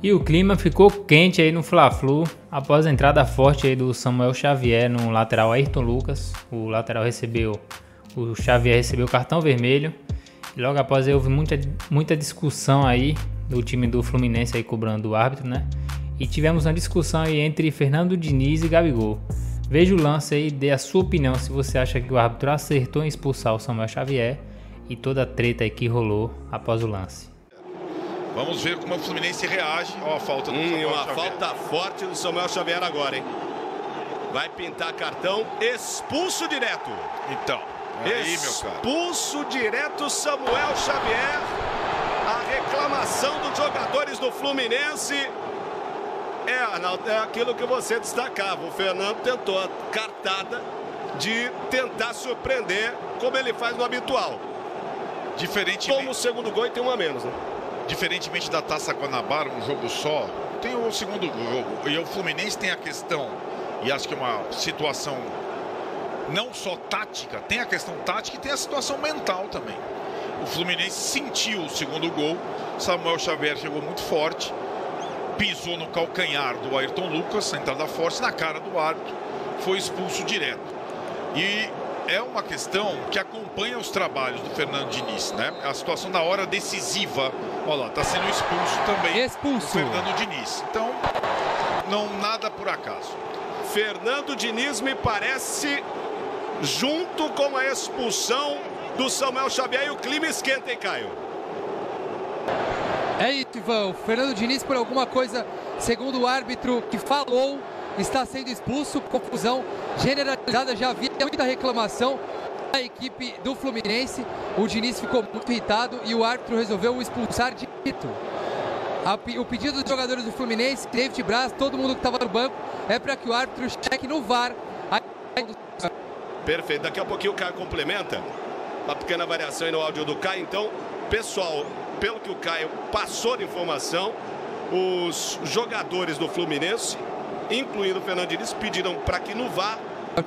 E o clima ficou quente aí no Fla-Flu após a entrada forte aí do Samuel Xavier no lateral Ayrton Lucas. O lateral recebeu, o Xavier recebeu cartão vermelho. E logo após aí houve muita, muita discussão aí do time do Fluminense aí cobrando o árbitro, né? E tivemos uma discussão aí entre Fernando Diniz e Gabigol. Veja o lance aí dê a sua opinião se você acha que o árbitro acertou em expulsar o Samuel Xavier e toda a treta aí que rolou após o lance. Vamos ver como o Fluminense reage. Ó, a falta do hum, Samuel uma Xavier. falta forte do Samuel Xavier agora, hein? Vai pintar cartão, expulso direto. Então, aí, meu cara. Expulso direto Samuel Xavier. A reclamação dos jogadores do Fluminense. É, Arnaldo, é aquilo que você destacava. O Fernando tentou a cartada de tentar surpreender, como ele faz no habitual. Diferentemente, Toma o segundo gol e tem um a menos, né? Diferentemente da Taça Guanabara, um jogo só, tem o segundo jogo. E o Fluminense tem a questão, e acho que é uma situação não só tática, tem a questão tática e tem a situação mental também. O Fluminense sentiu o segundo gol, Samuel Xavier chegou muito forte, pisou no calcanhar do Ayrton Lucas, entrada forte na cara do árbitro, foi expulso direto. E é uma questão que acompanha os trabalhos do Fernando Diniz, né? A situação da hora decisiva. Olha lá, está sendo expulso também Expulso. o Fernando Diniz. Então, não nada por acaso. Fernando Diniz me parece, junto com a expulsão do Samuel Xavier, e o clima esquenta, hein, Caio? É isso, Ivan. O Fernando Diniz, por alguma coisa, segundo o árbitro que falou, está sendo expulso. Confusão generalizada. Já havia muita reclamação da equipe do Fluminense. O Diniz ficou muito irritado e o árbitro resolveu expulsar de Tito. O pedido dos jogadores do Fluminense, David Braz, todo mundo que estava no banco, é para que o árbitro cheque no VAR. a- Perfeito. Daqui a pouquinho o Caio complementa. Uma pequena variação aí no áudio do Caio. Então, pessoal, pelo que o Caio passou de informação, os jogadores do Fluminense, incluindo o Fernando Diniz, pediram para que no VAR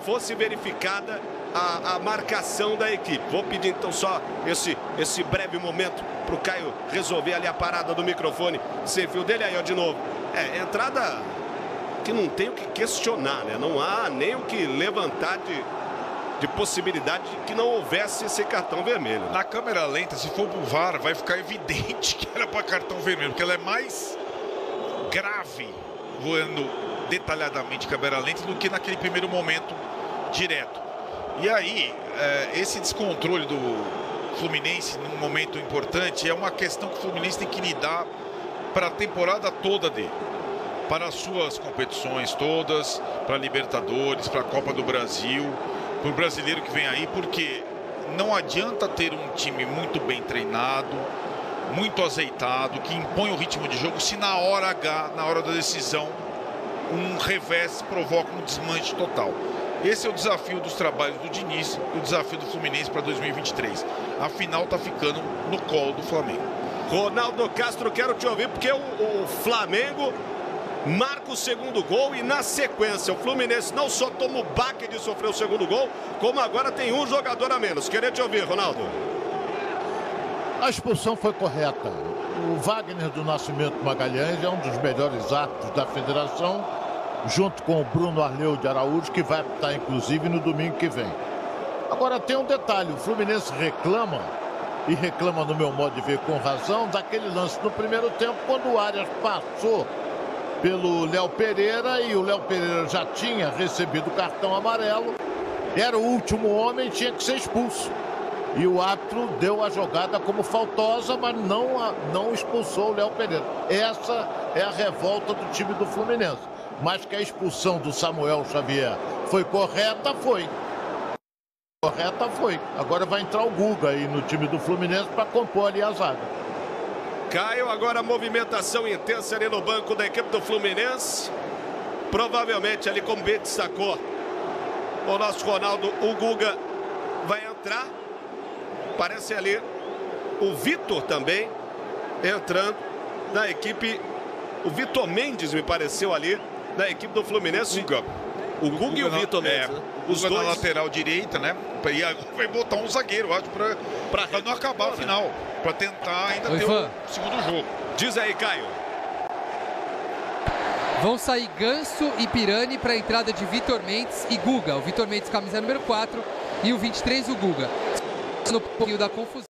fosse verificada a, a marcação da equipe. Vou pedir então só esse, esse breve momento para o Caio resolver ali a parada do microfone sem fio dele. Aí, ó, de novo. É, entrada que não tem o que questionar, né? Não há nem o que levantar de, de possibilidade de que não houvesse esse cartão vermelho. Na câmera lenta, se for pro VAR, vai ficar evidente que era para cartão vermelho, porque ela é mais grave voando detalhadamente câmera lenta do que naquele primeiro momento direto. E aí, eh, esse descontrole do Fluminense num momento importante é uma questão que o Fluminense tem que lidar para a temporada toda dele. Para as suas competições todas, para a Libertadores, para a Copa do Brasil, para o brasileiro que vem aí, porque não adianta ter um time muito bem treinado, muito azeitado, que impõe o ritmo de jogo, se na hora H, na hora da decisão, um revés provoca um desmanche total. Esse é o desafio dos trabalhos do Diniz e o desafio do Fluminense para 2023. A final está ficando no colo do Flamengo. Ronaldo Castro, quero te ouvir, porque o, o Flamengo marca o segundo gol e na sequência o Fluminense não só toma o baque de sofrer o segundo gol, como agora tem um jogador a menos. Queria te ouvir, Ronaldo. A expulsão foi correta. O Wagner do Nascimento Magalhães é um dos melhores árbitros da federação, junto com o Bruno Arleu de Araújo, que vai estar inclusive no domingo que vem. Agora tem um detalhe: o Fluminense reclama, e reclama, no meu modo de ver, com razão, daquele lance no primeiro tempo, quando o Arias passou pelo Léo Pereira e o Léo Pereira já tinha recebido o cartão amarelo, era o último homem tinha que ser expulso. E o árbitro deu a jogada como faltosa, mas não, não expulsou o Léo Pereira. Essa é a revolta do time do Fluminense. Mas que a expulsão do Samuel Xavier foi correta, foi. Correta foi. Agora vai entrar o Guga aí no time do Fluminense para compor ali a zaga. Caio, agora movimentação intensa ali no banco da equipe do Fluminense. Provavelmente ali, como bem destacou o nosso Ronaldo, o Guga vai entrar. Parece ali o Vitor também entrando da equipe. O Vitor Mendes me pareceu ali da equipe do Fluminense. Guga. O Guga e o Vitor é, Mendes. né? o Os Guga na dois. lateral direita, né? E agora vai botar um zagueiro, acho, para Pra não acabar a né? final. Para tentar ainda Oi, ter o segundo jogo. Diz aí, Caio. Vão sair Ganso e Pirani para a entrada de Vitor Mendes e Guga. O Vitor Mendes, camisa número 4, e o 23, o Guga. No pouquinho da confusão.